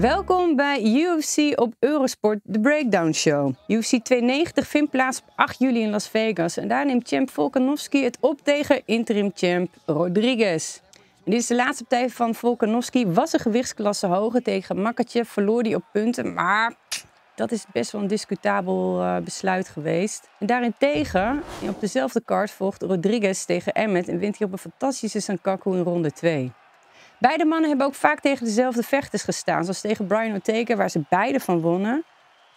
Welkom bij UFC op Eurosport, de Breakdown Show. UFC 290 vindt plaats op 8 juli in Las Vegas. En daar neemt champ Volkanovski het op tegen interim champ Rodriguez. Dit is de laatste partij van Volkanovski. Was een gewichtsklasse hoger tegen Makachev, verloor die op punten. Maar dat is best wel een discutabel uh, besluit geweest. En daarentegen, op dezelfde kaart volgt Rodriguez tegen Emmet en wint hij op een fantastische Sankaku in ronde 2. Beide mannen hebben ook vaak tegen dezelfde vechters gestaan, zoals tegen Brian Ortega, waar ze beide van wonnen.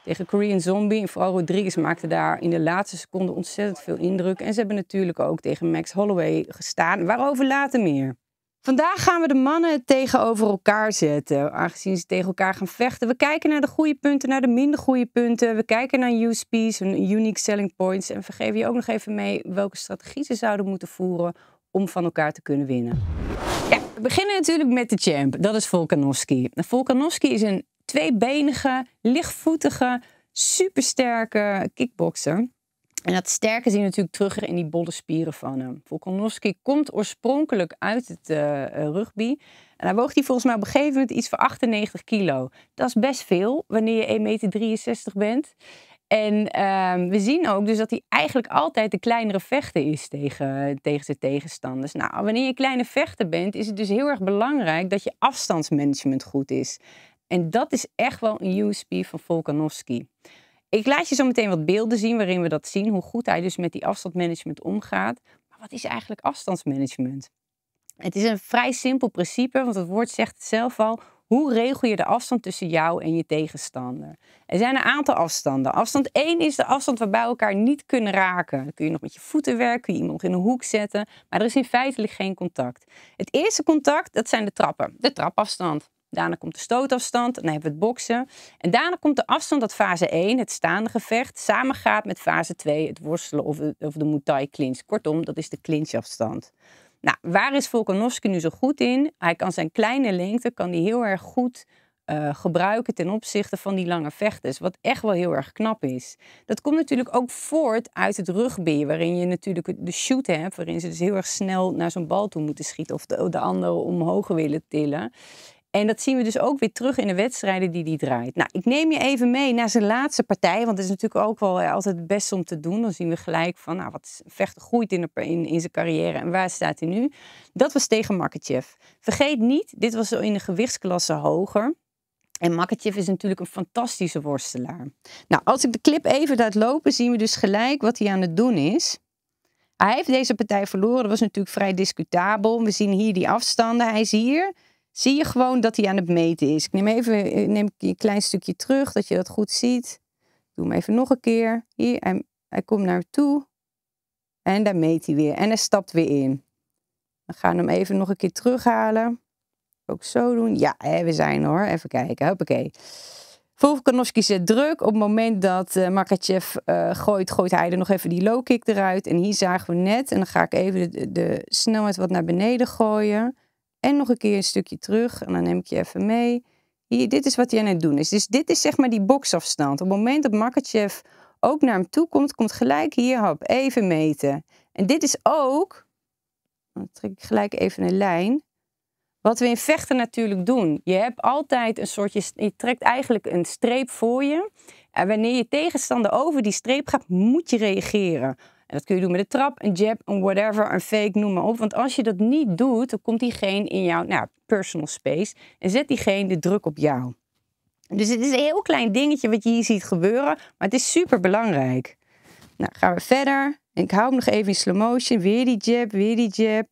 Tegen Korean Zombie en vooral Rodriguez maakte daar in de laatste seconde ontzettend veel indruk. En ze hebben natuurlijk ook tegen Max Holloway gestaan, waarover later meer. Vandaag gaan we de mannen tegenover elkaar zetten, aangezien ze tegen elkaar gaan vechten. We kijken naar de goede punten, naar de minder goede punten. We kijken naar USP's, hun unique selling points. En we geven je ook nog even mee welke strategie ze zouden moeten voeren om van elkaar te kunnen winnen. Beginnen natuurlijk met de champ. Dat is Volkanovski. Volkanovski is een tweebenige, lichtvoetige, supersterke kickboxer. En dat sterke zie je natuurlijk terug in die bolle spieren van hem. Volkanovski komt oorspronkelijk uit het uh, rugby. En hij woog hij volgens mij op een gegeven moment iets van 98 kilo. Dat is best veel wanneer je 1,63 meter bent. En uh, we zien ook dus dat hij eigenlijk altijd de kleinere vechter is tegen, tegen zijn tegenstanders. Nou, wanneer je kleine vechter bent, is het dus heel erg belangrijk dat je afstandsmanagement goed is. En dat is echt wel een USP van Volkanovski. Ik laat je zo meteen wat beelden zien waarin we dat zien, hoe goed hij dus met die afstandsmanagement omgaat. Maar wat is eigenlijk afstandsmanagement? Het is een vrij simpel principe, want het woord zegt het zelf al. Hoe regel je de afstand tussen jou en je tegenstander? Er zijn een aantal afstanden. Afstand 1 is de afstand waarbij elkaar niet kunnen raken. Dan kun je nog met je voeten werken, kun je iemand in een hoek zetten, maar er is in feitelijk geen contact. Het eerste contact, dat zijn de trappen, de trapafstand. Daarna komt de stootafstand, dan hebben we het boksen. En daarna komt de afstand dat fase 1, het staande gevecht, samengaat met fase 2, het worstelen of de, of de Muay Thai clinch. Kortom, dat is de clinchafstand. Nou, waar is Volkanovski nu zo goed in? Hij kan zijn kleine lengte kan hij heel erg goed uh, gebruiken ten opzichte van die lange vechters. Wat echt wel heel erg knap is. Dat komt natuurlijk ook voort uit het rugby, waarin je natuurlijk de shoot hebt, waarin ze dus heel erg snel naar zo'n bal toe moeten schieten of de, de andere omhoog willen tillen. En dat zien we dus ook weer terug in de wedstrijden die hij draait. Nou, ik neem je even mee naar zijn laatste partij. Want dat is natuurlijk ook wel altijd het beste om te doen. Dan zien we gelijk van, nou, wat vechten groeit in, in, in zijn carrière en waar staat hij nu. Dat was tegen Makachev. Vergeet niet, dit was in de gewichtsklasse hoger. En Makachev is natuurlijk een fantastische worstelaar. Nou, als ik de clip even laat lopen, zien we dus gelijk wat hij aan het doen is. Hij heeft deze partij verloren. Dat was natuurlijk vrij discutabel. We zien hier die afstanden. Hij is hier zie je gewoon dat hij aan het meten is. Ik neem even neem een klein stukje terug, dat je dat goed ziet. Doe hem even nog een keer. Hier, hij, hij komt naar toe. En daar meet hij weer. En hij stapt weer in. We gaan hem even nog een keer terughalen. Ook zo doen. Ja, we zijn hoor. Even kijken. Hoppakee. Volkanovski zet druk. Op het moment dat uh, gooit, gooit hij er nog even die low kick eruit. En hier zagen we net. En dan ga ik even de, de snelheid wat naar beneden gooien. En nog een keer een stukje terug. En dan neem ik je even mee. Hier, dit is wat hij aan het doen is. Dus dit is zeg maar die boksafstand. Op het moment dat Makachev ook naar hem toe komt, komt gelijk hier, hop, even meten. En dit is ook, dan trek ik gelijk even een lijn. Wat we in vechten natuurlijk doen. Je hebt altijd een soort, je trekt eigenlijk een streep voor je. En wanneer je tegenstander over die streep gaat, moet je reageren dat kun je doen met een trap, een jab, een whatever, een fake, noem maar op. Want als je dat niet doet, dan komt diegene in jouw nou, personal space en zet diegene de druk op jou. Dus het is een heel klein dingetje wat je hier ziet gebeuren, maar het is super belangrijk. Nou, gaan we verder. Ik hou hem nog even in slow motion. Weer die jab, weer die jab.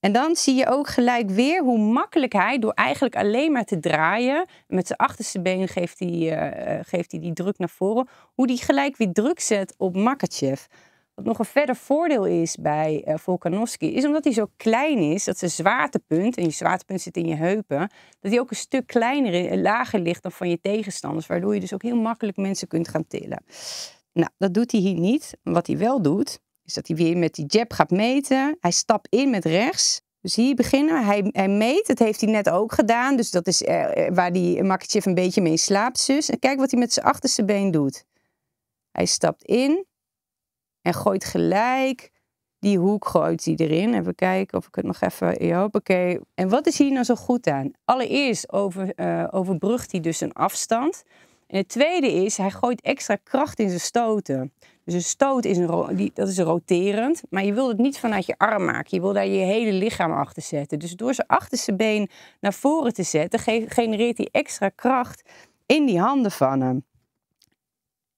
En dan zie je ook gelijk weer hoe makkelijk hij, door eigenlijk alleen maar te draaien, met zijn achterste been geeft hij, uh, geeft hij die druk naar voren, hoe die gelijk weer druk zet op Makachev. Wat nog een verder voordeel is bij uh, Volkanovski, is omdat hij zo klein is, dat zijn zwaartepunt, en je zwaartepunt zit in je heupen, dat hij ook een stuk kleiner, eh, lager ligt dan van je tegenstanders, waardoor je dus ook heel makkelijk mensen kunt gaan tillen. Nou, dat doet hij hier niet. Wat hij wel doet, is dat hij weer met die jab gaat meten. Hij stapt in met rechts. Dus hier beginnen Hij, hij meet, dat heeft hij net ook gedaan. Dus dat is uh, waar die Makachev een beetje mee slaapt, zus. En kijk wat hij met zijn achterste been doet. Hij stapt in, en gooit gelijk Die hoek gooit hij erin. Even kijken of ik het nog even... Ja, oké. En wat is hier nou zo goed aan? Allereerst over, uh, overbrugt hij dus een afstand. En het tweede is, hij gooit extra kracht in zijn stoten. Dus een stoot is, een, dat is roterend, maar je wilt het niet vanuit je arm maken. Je wil daar je hele lichaam achter zetten. Dus door zijn achterste been naar voren te zetten, genereert hij extra kracht in die handen van hem.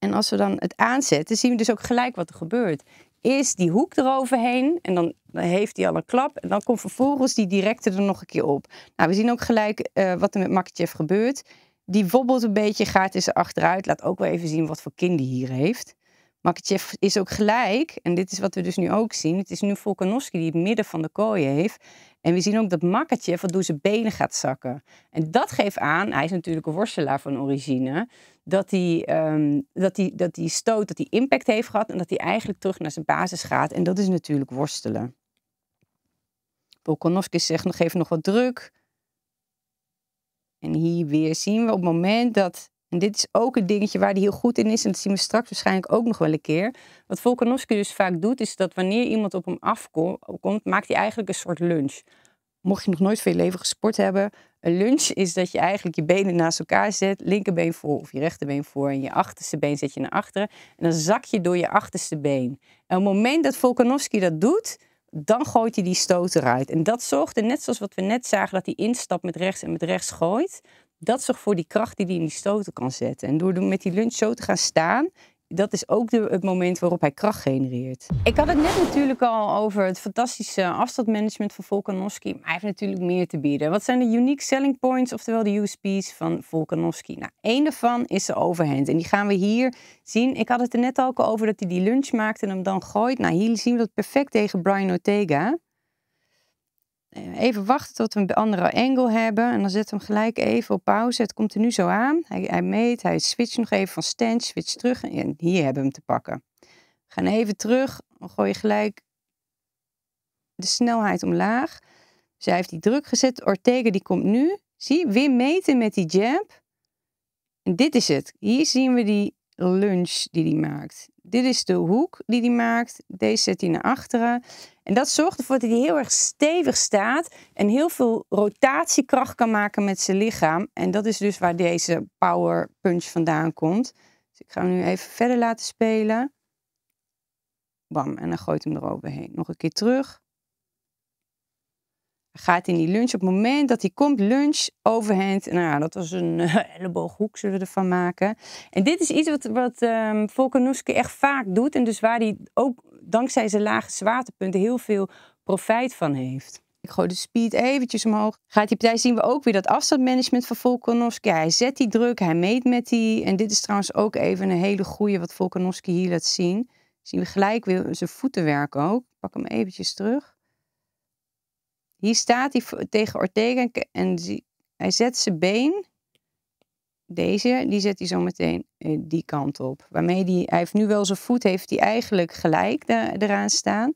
En als we dan het aanzetten, zien we dus ook gelijk wat er gebeurt. Eerst die hoek eroverheen en dan heeft hij al een klap. En dan komt vervolgens die directe er nog een keer op. Nou, we zien ook gelijk uh, wat er met Makachev gebeurt. Die wobbelt een beetje, gaat is achteruit. Laat ook wel even zien wat voor kind hij hier heeft. Makachev is ook gelijk, en dit is wat we dus nu ook zien. Het is nu Volkanovski die het midden van de kooi heeft. En we zien ook dat Makachev wat door zijn benen gaat zakken. En dat geeft aan, hij is natuurlijk een worstelaar van origine, dat hij, um, dat hij, dat hij stoot, dat hij impact heeft gehad en dat hij eigenlijk terug naar zijn basis gaat. En dat is natuurlijk worstelen. Volkanovski zegt nog even nog wat druk. En hier weer zien we op het moment dat en dit is ook een dingetje waar hij heel goed in is. En dat zien we straks waarschijnlijk ook nog wel een keer. Wat Volkanovski dus vaak doet, is dat wanneer iemand op hem afkomt, maakt hij eigenlijk een soort lunch. Mocht je nog nooit veel leven gesport hebben, een lunch is dat je eigenlijk je benen naast elkaar zet, linkerbeen voor of je rechterbeen voor en je achterste been zet je naar achteren. En dan zak je door je achterste been. En op het moment dat Volkanovski dat doet, dan gooit hij die stoot eruit. En dat zorgt er, net zoals wat we net zagen, dat hij instapt met rechts en met rechts gooit dat zorgt voor die kracht die hij in die stoten kan zetten. En door met die lunch zo te gaan staan, dat is ook de, het moment waarop hij kracht genereert. Ik had het net natuurlijk al over het fantastische afstandmanagement van Volkanovski. Maar hij heeft natuurlijk meer te bieden. Wat zijn de unique selling points, oftewel de USP's van Volkanovski? Nou, één daarvan is de overhand. En die gaan we hier zien. Ik had het er net al over dat hij die lunch maakt en hem dan gooit. Nou, hier zien we dat perfect tegen Brian Ortega. Eh, even wachten tot we een andere angle hebben. En dan we hem gelijk even op pauze. Het komt er nu zo aan. Hij, hij meet, hij switcht nog even van stand, switcht terug. En hier hebben we hem te pakken. We gaan even terug. Dan gooi je gelijk de snelheid omlaag. Dus heeft die druk gezet. Ortega die komt nu. Zie, weer meten met die jab. En dit is het. Hier zien we die lunch die hij maakt. Dit is de hoek die hij maakt. Deze zet hij naar achteren. En dat zorgt ervoor dat hij heel erg stevig staat en heel veel rotatiekracht kan maken met zijn lichaam. En dat is dus waar deze power punch vandaan komt. Dus ik ga hem nu even verder laten spelen. Bam, en dan gooit hem eroverheen. Nog een keer terug gaat in die lunch. Op het moment dat hij komt, lunch, overhand. Nou ja, dat was een ellebooghoek, zullen we ervan maken. En dit is iets wat, wat Volkanovski echt vaak doet. En dus waar hij ook dankzij zijn lage zwaartepunten heel veel profijt van heeft. Ik gooi de speed eventjes omhoog. Gaat die partij zien we ook weer dat afstandmanagement van Volkanovski. hij zet die druk, hij meet met die. En dit is trouwens ook even een hele goede wat Volkanovski hier laat zien. Zien we gelijk weer zijn voetenwerk ook. Pak hem eventjes terug. Hier staat hij tegen Ortega en hij zet zijn been, deze, die zet hij zo meteen eh, die kant op. Waarmee hij heeft nu wel zijn voet, heeft hij eigenlijk gelijk eraan staan.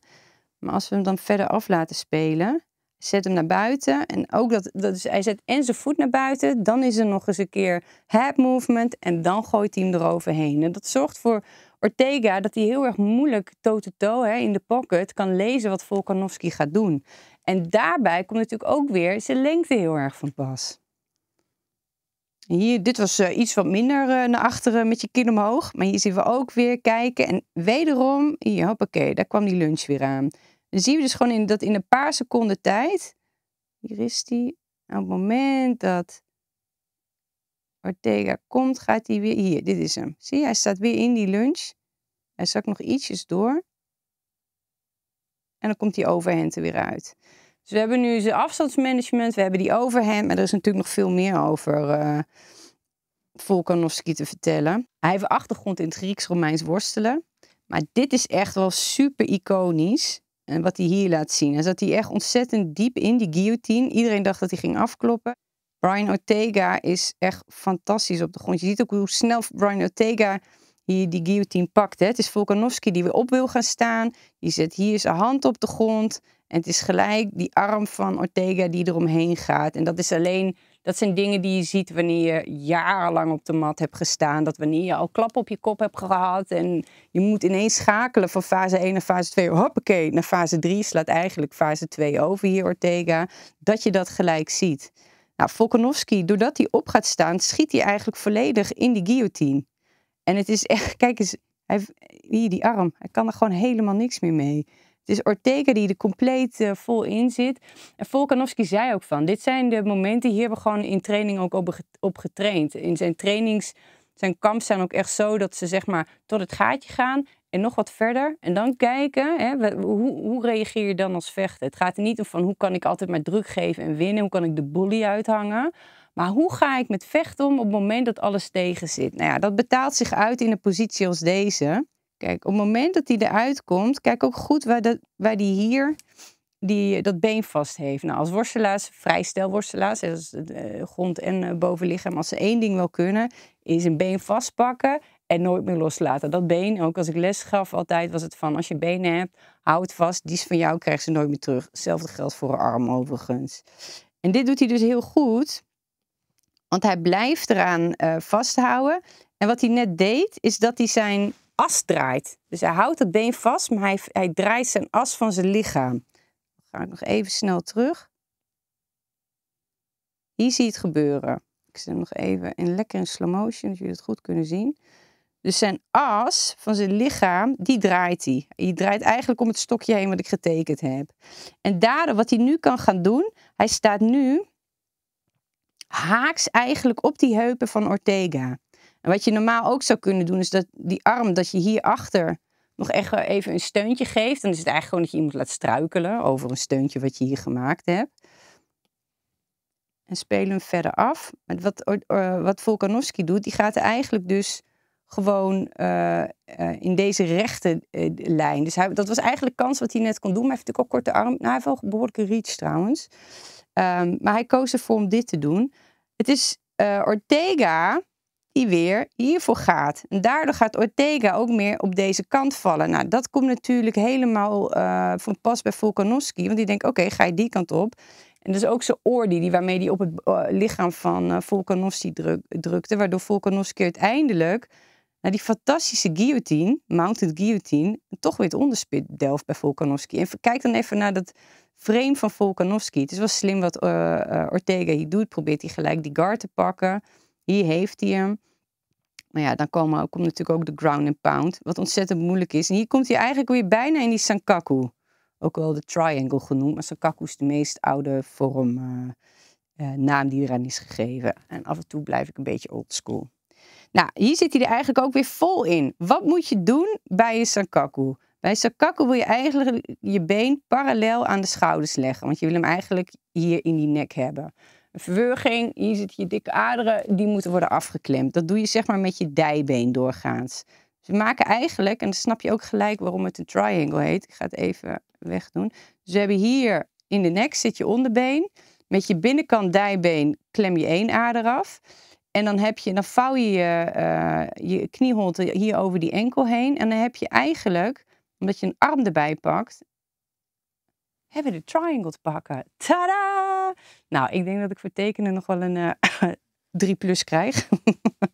Maar als we hem dan verder af laten spelen, zet hem naar buiten. En ook dat, dat is, hij zet en zijn voet naar buiten, dan is er nog eens een keer head movement en dan gooit hij hem eroverheen. En dat zorgt voor Ortega dat hij heel erg moeilijk toe-to-toe in de pocket kan lezen wat Volkanovski gaat doen. En daarbij komt natuurlijk ook weer zijn lengte heel erg van pas. Hier, dit was uh, iets wat minder uh, naar achteren met je kin omhoog. Maar hier zien we ook weer kijken. En wederom, hier, hoppakee, daar kwam die lunch weer aan. Dan zien we dus gewoon in, dat in een paar seconden tijd. Hier is die. Op het moment dat Ortega komt, gaat hij weer. Hier, dit is hem. Zie je, hij staat weer in die lunch. Hij zakt nog ietsjes door. En dan komt die overhand er weer uit. Dus we hebben nu zijn afstandsmanagement, we hebben die overhand, maar er is natuurlijk nog veel meer over uh, Volkanovski te vertellen. Hij heeft achtergrond in het Grieks-Romeins worstelen. Maar dit is echt wel super iconisch. En wat hij hier laat zien. Hij zat hij echt ontzettend diep in die guillotine. Iedereen dacht dat hij ging afkloppen. Brian Ortega is echt fantastisch op de grond. Je ziet ook hoe snel Brian Ortega hier die guillotine pakt. Hè. Het is Volkanovski die weer op wil gaan staan. Die zet hier zijn hand op de grond. En het is gelijk die arm van Ortega die eromheen gaat. En dat is alleen Dat zijn dingen die je ziet wanneer je jarenlang op de mat hebt gestaan. Dat wanneer je al klap op je kop hebt gehad en je moet ineens schakelen van fase 1 naar fase 2. Hoppakee, naar fase 3 slaat eigenlijk fase 2 over hier, Ortega. Dat je dat gelijk ziet. Nou, Volkanovski, doordat hij op gaat staan, schiet hij eigenlijk volledig in die guillotine. En het is echt, kijk eens, hij, hier die arm, hij kan er gewoon helemaal niks meer mee. Het is Ortega die er compleet uh, vol in zit. En Volkanovski zei ook van, dit zijn de momenten, hier hebben we gewoon in training ook op, op getraind. In zijn trainings, zijn kamps zijn ook echt zo dat ze zeg maar tot het gaatje gaan en nog wat verder. En dan kijken, hè, hoe, hoe reageer je dan als vechter? Het gaat er niet om van hoe kan ik altijd maar druk geven en winnen, hoe kan ik de bully uithangen. Maar hoe ga ik met vechten om op het moment dat alles tegen zit? Nou ja, dat betaalt zich uit in een positie als deze. Kijk, op het moment dat hij eruit komt, kijk ook goed waar, dat, waar die hier die, dat been vast heeft. Nou, als worstelaars, vrijstelworstelaars, dus uh, grond en uh, bovenlichaam, als ze één ding wel kunnen, is een been vastpakken en nooit meer loslaten. Dat been, ook als ik les gaf altijd, was het van als je benen hebt, hou het vast, die is van jou, krijg ze nooit meer terug. Hetzelfde geldt voor een arm overigens. En dit doet hij dus heel goed, want hij blijft eraan uh, vasthouden. En wat hij net deed, is dat hij zijn as draait. Dus hij houdt het been vast, maar hij, hij draait zijn as van zijn lichaam. Dan ga ik nog even snel terug. Hier zie je het gebeuren. Ik zet hem nog even in lekker in slow motion, dat jullie het goed kunnen zien. Dus zijn as van zijn lichaam, die draait hij. Hij draait eigenlijk om het stokje heen wat ik getekend heb. En daardoor, wat hij nu kan gaan doen, hij staat nu haaks eigenlijk op die heupen van Ortega. En wat je normaal ook zou kunnen doen, is dat die arm, dat je hierachter nog echt even een steuntje geeft. Dan is het eigenlijk gewoon dat je iemand laat struikelen over een steuntje wat je hier gemaakt hebt. En spelen hem verder af. Wat, uh, wat Volkanovski doet, die gaat eigenlijk dus gewoon uh, uh, in deze rechte lijn. Dus dat was eigenlijk kans wat hij net kon doen. Maar hij heeft natuurlijk ook korte arm. Nou, hij heeft wel behoorlijke reach trouwens. Um, maar hij koos ervoor om dit te doen. Het is Ortega die weer hiervoor gaat. En daardoor gaat Ortega ook meer op deze kant vallen. Nou, dat komt natuurlijk helemaal uh, van pas bij Volkanovski. Want die denkt, oké, ga je die kant op. En dus ook zijn oor die, waarmee hij op het uh, lichaam van Volkanovski druk, drukte. Waardoor Volkanovski uiteindelijk naar die fantastische guillotine, mounted guillotine, toch weer het onderspit delft bij Volkanovski. En kijk dan even naar dat frame van Volkanovski. Het is wel slim wat Ortega hier doet. Probeert hij gelijk die guard te pakken. Hier heeft hij hem. Maar ja, dan komen, komt natuurlijk ook de ground and pound, wat ontzettend moeilijk is. En hier komt hij eigenlijk weer bijna in die sankaku. Ook wel de triangle genoemd, maar sankaku is de meest oude vorm, uh, naam die eraan is gegeven. En af en toe blijf ik een beetje old school. Nou, hier zit hij er eigenlijk ook weer vol in. Wat moet je doen bij een sankaku? Bij een sankaku wil je eigenlijk je been parallel aan de schouders leggen, want je wil hem eigenlijk hier in die nek hebben verwurging, hier zit je dikke aderen, die moeten worden afgeklemd. Dat doe je zeg maar met je dijbeen doorgaans. Dus we maken eigenlijk, en dan snap je ook gelijk waarom het een triangle heet. Ik ga het even wegdoen. Dus we hebben hier in de nek zit je onderbeen. Met je binnenkant dijbeen klem je één ader af. En dan, heb je, dan vouw je je, je knieholte hier over die enkel heen. En dan heb je eigenlijk, omdat je een arm erbij pakt, hebben we de triangle te pakken. Tada! Nou, ik denk dat ik voor tekenen nog wel een uh, eh, 3 plus krijg.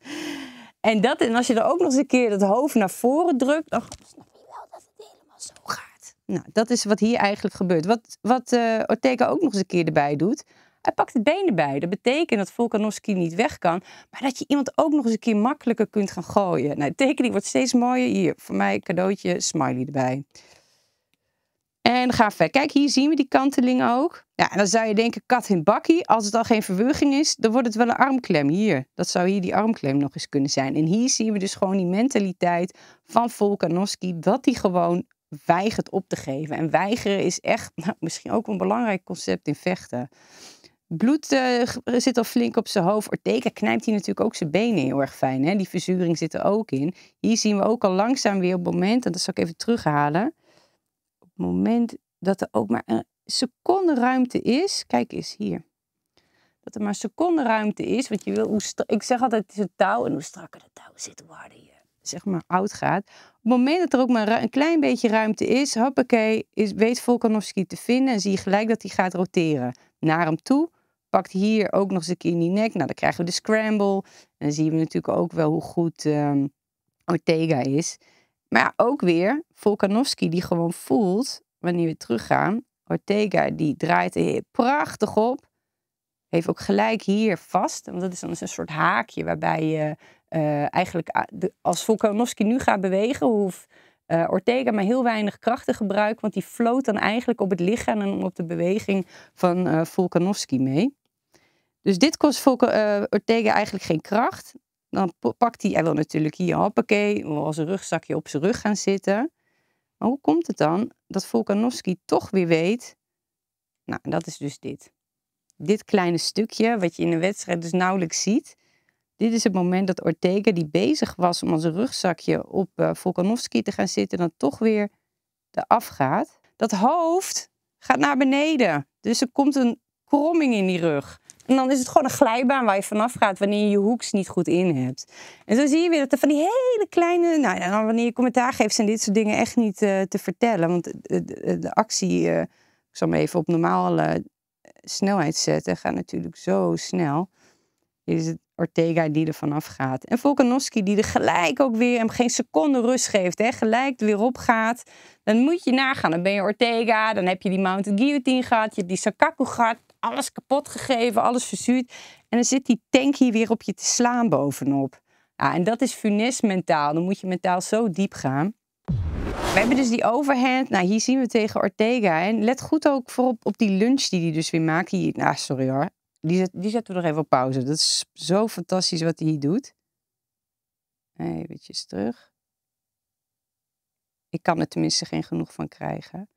en, dat, en als je er ook nog eens een keer het hoofd naar voren drukt, dan snap je wel dat het helemaal zo gaat. Nou, dat is wat hier eigenlijk gebeurt. Wat, wat uh, Ortega ook nog eens een keer erbij doet. Hij pakt het been erbij. Dat betekent dat Volkanovski niet weg kan. Maar dat je iemand ook nog eens een keer makkelijker kunt gaan gooien. Nou, de tekening wordt steeds mooier. Hier, voor mij cadeautje, smiley erbij. En ga verder. Kijk, hier zien we die kanteling ook. Ja, dan zou je denken, kat in bakkie. Als het al geen verwurging is, dan wordt het wel een armklem. Hier, dat zou hier die armklem nog eens kunnen zijn. En hier zien we dus gewoon die mentaliteit van Volkanovski. Dat hij gewoon weigert op te geven. En weigeren is echt nou, misschien ook een belangrijk concept in vechten. Bloed uh, zit al flink op zijn hoofd. Ortega knijpt hij natuurlijk ook zijn benen heel erg fijn. Hè? Die verzuring zit er ook in. Hier zien we ook al langzaam weer op het moment, en dat zal ik even terughalen het moment dat er ook maar een seconde ruimte is, kijk eens hier. Dat er maar een seconde ruimte is, want je wil, hoe ik zeg altijd, het is een touw en hoe strakker de touw zit, hoe harder je zeg maar oud gaat. Op het moment dat er ook maar een klein beetje ruimte is, hoppakee, is, weet Volkanovski te vinden en zie je gelijk dat hij gaat roteren. Naar hem toe, pakt hier ook nog eens een keer in die nek. Nou, dan krijgen we de scramble. En dan zien we natuurlijk ook wel hoe goed um, Ortega is. Maar ja, ook weer Volkanovski die gewoon voelt, wanneer we teruggaan. Ortega die draait er prachtig op. Heeft ook gelijk hier vast. Want dat is dan een soort haakje waarbij je uh, eigenlijk... Als Volkanovski nu gaat bewegen, hoeft uh, Ortega maar heel weinig krachten gebruikt, want die floot dan eigenlijk op het lichaam en op de beweging van uh, Volkanovski mee. Dus dit kost uh, Ortega eigenlijk geen kracht. Dan pakt hij, hij wil natuurlijk hier, hoppakee, als een rugzakje op zijn rug gaan zitten. Maar hoe komt het dan dat Volkanovski toch weer weet, nou dat is dus dit. Dit kleine stukje, wat je in een wedstrijd dus nauwelijks ziet, dit is het moment dat Ortega, die bezig was om als een rugzakje op uh, Volkanovski te gaan zitten, dan toch weer eraf gaat. Dat hoofd gaat naar beneden. Dus er komt een kromming in die rug. En dan is het gewoon een glijbaan waar je vanaf gaat wanneer je je hoeks niet goed in hebt. En zo zie je weer dat er van die hele kleine. Nou ja, wanneer je commentaar geeft, zijn dit soort dingen echt niet uh, te vertellen. Want de, de, actie, uh, ik zal me even op normale snelheid zetten, gaat natuurlijk zo snel. Is het Ortega die er vanaf gaat. En Volkanovski die er gelijk ook weer hem geen seconde rust geeft. Hè, gelijk er weer op gaat. Dan moet je nagaan. Dan ben je Ortega. Dan heb je die Mounted Guillotine gehad. Je hebt die Sakaku gehad. Alles kapot gegeven. Alles verzuurd. En dan zit die tank hier weer op je te slaan bovenop. Ja, en dat is funest mentaal. Dan moet je mentaal zo diep gaan. We hebben dus die overhand. Nou, hier zien we tegen Ortega. En let goed ook voorop op die lunch die hij dus weer maakt. Hier, nou, sorry hoor die, die zetten we nog even op pauze. Dat is zo fantastisch wat hij hier doet. Even terug. Ik kan er tenminste geen genoeg van krijgen.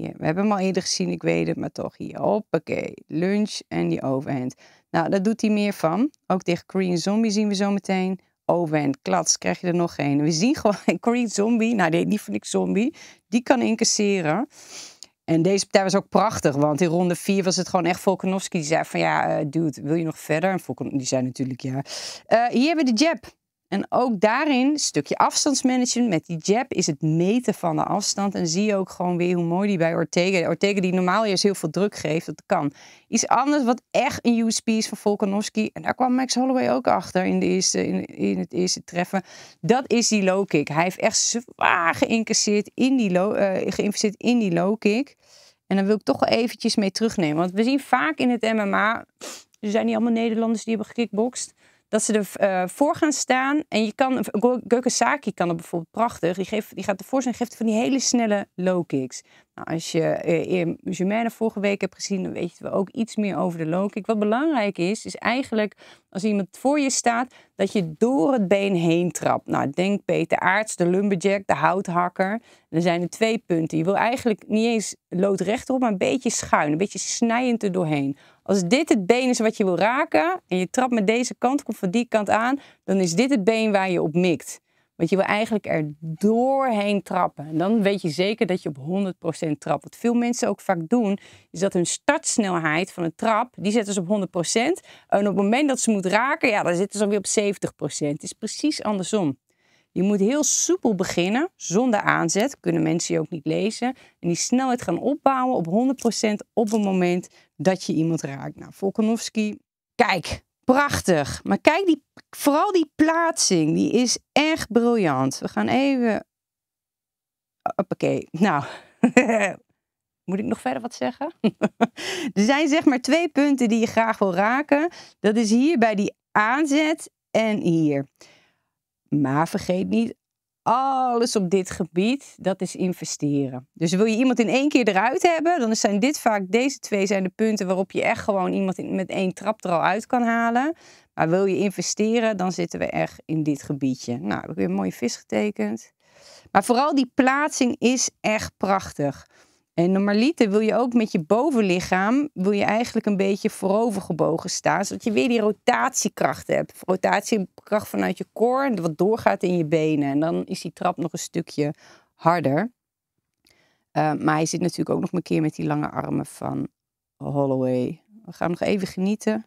We hebben hem al eerder gezien, ik weet het, maar toch hier. Hoppakee, lunch en die overhand. Nou, daar doet hij meer van. Ook tegen Korean Zombie zien we zo meteen. Overhand, klats, krijg je er nog een. We zien gewoon Korean Zombie, nou nee, die vind ik zombie. Die kan incasseren. En deze partij was ook prachtig, want in ronde 4 was het gewoon echt Volkanovski die zei van ja, uh, dude, wil je nog verder? En Volkan die zei natuurlijk ja. Uh, hier hebben we de jab. En ook daarin, een stukje afstandsmanagement met die jab, is het meten van de afstand. En zie je ook gewoon weer hoe mooi die bij Ortega. Ortega die normaal juist heel veel druk geeft, dat kan. Iets anders wat echt een USP is van Volkanovski. En daar kwam Max Holloway ook achter in, in, in het eerste treffen. Dat is die low kick. Hij heeft echt zwaar geïncasseerd in die low, uh, geïnvesteerd in die low kick. En dan wil ik toch wel eventjes mee terugnemen. Want we zien vaak in het MMA, er zijn niet allemaal Nederlanders die hebben gekickboxd dat ze ervoor uh, gaan staan. En je kan, Saki kan er bijvoorbeeld prachtig. Die, geeft, die gaat ervoor zijn en geeft van die hele snelle low kicks. Nou, als je uh, Germaine vorige week hebt gezien, dan weet je ook iets meer over de low kick. Wat belangrijk is, is eigenlijk als iemand voor je staat, dat je door het been heen trapt. Nou, denk Peter Aarts, de lumberjack, de houthakker. Er zijn er twee punten. Je wil eigenlijk niet eens loodrecht op, maar een beetje schuin, een beetje snijend er doorheen. Als dit het been is wat je wil raken en je trapt met deze kant, komt van die kant aan, dan is dit het been waar je op mikt. Want je wil eigenlijk er doorheen trappen. En dan weet je zeker dat je op 100% trapt. Wat veel mensen ook vaak doen, is dat hun startsnelheid van een trap, die zetten ze op 100%. En op het moment dat ze moet raken, ja, dan zitten ze alweer op 70%. Het is precies andersom. Je moet heel soepel beginnen, zonder aanzet. Kunnen mensen je ook niet lezen. En die snelheid gaan opbouwen op 100% op het moment dat je iemand raakt. Nou, Volkanovski, kijk, prachtig. Maar kijk, die, vooral die plaatsing, die is echt briljant. We gaan even... Oké, nou... Moet ik nog verder wat zeggen? er zijn zeg maar twee punten die je graag wil raken. Dat is hier bij die aanzet en hier. Maar vergeet niet, alles op dit gebied, dat is investeren. Dus wil je iemand in één keer eruit hebben, dan zijn dit vaak, deze twee zijn de punten waarop je echt gewoon iemand met één trap er al uit kan halen. Maar wil je investeren, dan zitten we echt in dit gebiedje. Nou, heb ik weer een mooie vis getekend. Maar vooral die plaatsing is echt prachtig. En normaliter wil je ook met je bovenlichaam, wil je eigenlijk een beetje voorover gebogen staan, zodat je weer die rotatiekracht hebt. Rotatiekracht vanuit je core, wat doorgaat in je benen. En dan is die trap nog een stukje harder. Uh, maar hij zit natuurlijk ook nog een keer met die lange armen van Holloway. We gaan nog even genieten.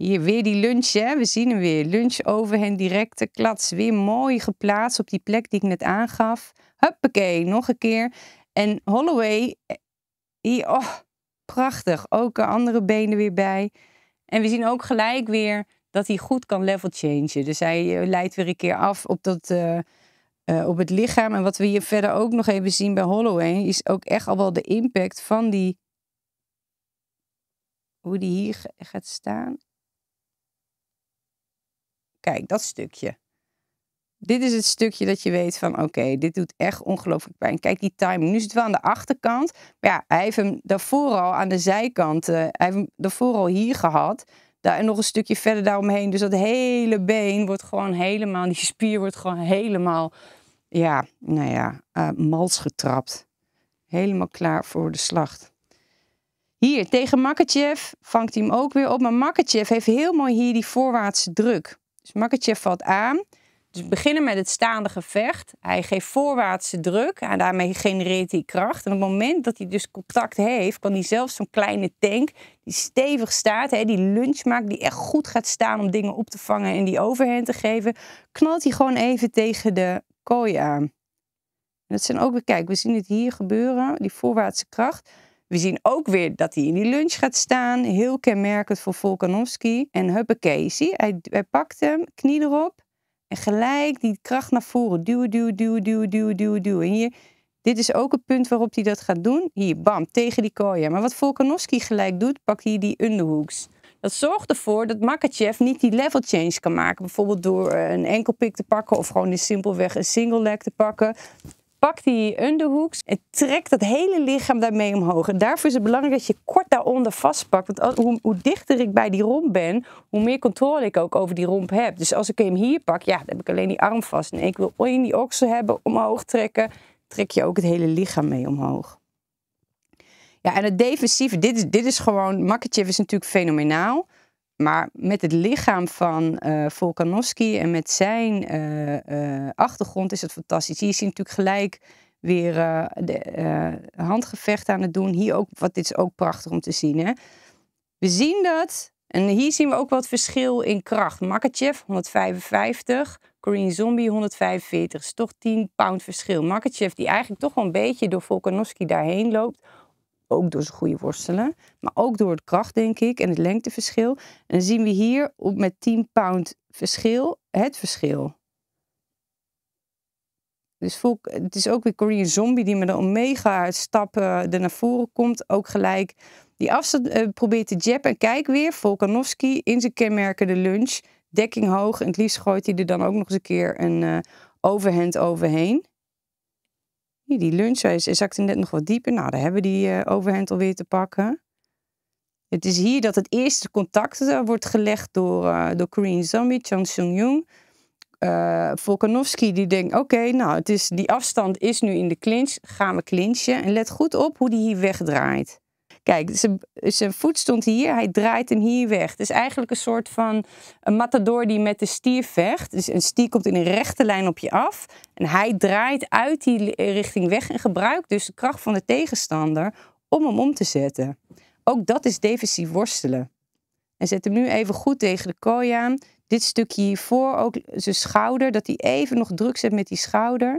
Hier weer die lunch, hè? we zien hem weer. Lunch overhand, directe klats. Weer mooi geplaatst op die plek die ik net aangaf. Huppakee, nog een keer. En Holloway, hier, oh, prachtig. Ook andere benen weer bij. En we zien ook gelijk weer dat hij goed kan level changen. Dus hij leidt weer een keer af op, dat, op het lichaam. En wat we hier verder ook nog even zien bij Holloway... is ook echt al wel de impact van die... hoe die hier gaat staan. Kijk, dat stukje. Dit is het stukje dat je weet van oké, dit doet echt ongelooflijk pijn. Kijk die timing. Nu is het wel aan de achterkant. Maar ja, hij heeft hem daarvoor al aan de zijkant. Uh, hij heeft hem daarvoor al hier gehad. Daar en nog een stukje verder daaromheen. Dus dat hele been wordt gewoon helemaal, die spier wordt gewoon helemaal, ja, nou ja, uh, mals getrapt. Helemaal klaar voor de slacht. Hier, tegen Makachev vangt hij hem ook weer op. Maar Makachev heeft heel mooi hier die voorwaartse druk. Dus valt aan. Dus beginnen met het staande gevecht. Hij geeft voorwaartse druk en daarmee genereert hij kracht. En op het moment dat hij dus contact heeft, kan hij zelfs zo'n kleine tank die stevig staat, hè, die lunch maakt, die echt goed gaat staan om dingen op te vangen en die overhand te geven, knalt hij gewoon even tegen de kooi aan. En dat zijn ook weer, kijk, we zien het hier gebeuren, die voorwaartse kracht. We zien ook weer dat hij in die lunch gaat staan. Heel kenmerkend voor Volkanovski. En huppakee, zie hij, hij pakt hem, knie erop. En gelijk die kracht naar voren. Duwen, duwen, duwen, duwen, duwen, duwen. En hier, dit is ook het punt waarop hij dat gaat doen. Hier, bam, tegen die kooien. Maar wat Volkanovski gelijk doet, pakt hij die underhooks. Dat zorgt ervoor dat Makachev niet die level change kan maken. Bijvoorbeeld door eh, een enkelpik te pakken of gewoon simpelweg een single leg te pakken pakt die underhooks en trekt dat hele lichaam daarmee omhoog. En daarvoor is het belangrijk dat je kort daaronder vastpakt. Want hoe, hoe, dichter ik bij die romp ben, hoe meer controle ik ook over die romp heb. Dus als ik hem hier pak, ja, dan heb ik alleen die arm vast. En ik wil in die oksel hebben, omhoog trekken, trek je ook het hele lichaam mee omhoog. Ja, en het defensieve, dit is, dit is gewoon, Makachev is natuurlijk fenomenaal. Maar met het lichaam van uh, Volkanovski en met zijn uh, uh, achtergrond is het fantastisch. Hier zie je natuurlijk gelijk weer de handgevecht aan het doen. Hier ook, wat dit is ook prachtig om te zien. Hè? We zien dat, en hier zien we ook wat verschil in kracht. Makachev 155, Korean Zombie 145. is toch 10 pound verschil. Makachev die eigenlijk toch wel een beetje door Volkanovski daarheen loopt ook door zijn goede worstelen. Maar ook door het kracht, denk ik, en het lengteverschil. En dan zien we hier op met 10 pound verschil het verschil. Dus het is ook weer Korean Zombie die met een omega stappen er naar voren komt. Ook gelijk die afstand uh, probeert te jappen. En kijk weer, Volkanovski in zijn kenmerkende lunch. Dekking hoog. En het liefst gooit hij er dan ook nog eens een keer een uh, overhand overheen die lunch, hij zakte net nog wat dieper. Nou, daar hebben we die uh, overhand alweer te pakken. Het is hier dat het eerste contact wordt gelegd door, uh, door Korean Zombie, Chan Sung-jung. Uh, Volkanovski die denkt, oké, nou, het is, die afstand is nu in de clinch. Gaan we clinchen. En let goed op hoe die hier wegdraait. Kijk, zijn voet stond hier, hij draait hem hier weg. Het is eigenlijk een soort van een matador die met de stier vecht. Dus een stier komt in een rechte lijn op je af. En hij draait uit die richting weg en gebruikt dus de kracht van de tegenstander om hem om te zetten. Ook dat is defensief worstelen. En zet hem nu even goed tegen de kooi aan. Dit stukje hiervoor, ook zijn schouder, dat hij even nog druk zet met die schouder.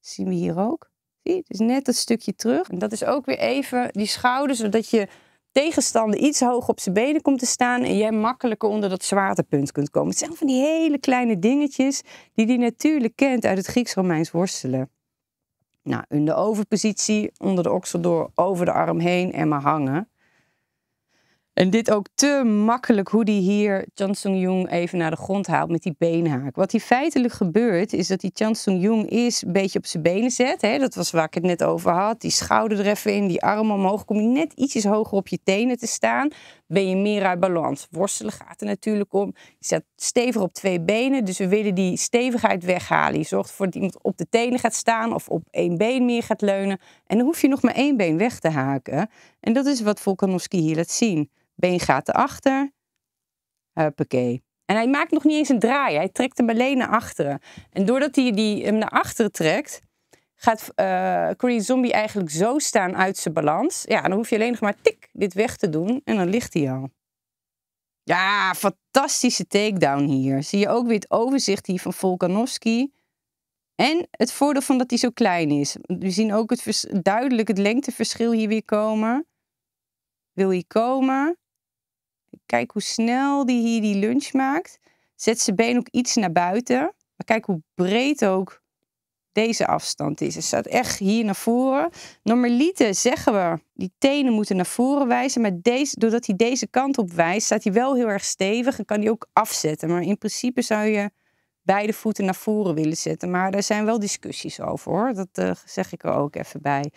Dat zien we hier ook. Zie, dus net dat stukje terug. En dat is ook weer even die schouder, zodat je tegenstander iets hoger op zijn benen komt te staan en jij makkelijker onder dat zwaartepunt kunt komen. Het zijn van die hele kleine dingetjes die hij natuurlijk kent uit het Grieks-Romeins worstelen. Nou, in de overpositie, onder de oksel door, over de arm heen en maar hangen. En dit ook te makkelijk hoe die hier Chan Sung-jung even naar de grond haalt met die beenhaak. Wat hier feitelijk gebeurt, is dat die Chan Sung-jung eerst een beetje op zijn benen zet. Hè? Dat was waar ik het net over had. Die schouder er even in, die arm omhoog. Kom je net ietsjes hoger op je tenen te staan, ben je meer uit balans. Worstelen gaat er natuurlijk om. Je zet stevig op twee benen, dus we willen die stevigheid weghalen. Je zorgt ervoor dat iemand op de tenen gaat staan of op één been meer gaat leunen. En dan hoef je nog maar één been weg te haken. En dat is wat Volkanovski hier laat zien. Been gaat erachter. Huppakee. En hij maakt nog niet eens een draai. Hij trekt hem alleen naar achteren. En doordat hij die hem naar achteren trekt, gaat uh, Zombie eigenlijk zo staan uit zijn balans. Ja, dan hoef je alleen nog maar tik dit weg te doen en dan ligt hij al. Ja, fantastische takedown hier. Zie je ook weer het overzicht hier van Volkanovski. En het voordeel van dat hij zo klein is. We zien ook het duidelijk het lengteverschil hier weer komen. wil hij komen. Kijk hoe snel die hier die lunch maakt. Zet zijn been ook iets naar buiten. Maar kijk hoe breed ook deze afstand is. Hij staat echt hier naar voren. Normaliter zeggen we, die tenen moeten naar voren wijzen. Maar deze, doordat hij deze kant op wijst, staat hij wel heel erg stevig en kan hij ook afzetten. Maar in principe zou je beide voeten naar voren willen zetten. Maar daar zijn wel discussies over hoor. Dat uh, zeg ik er ook even bij.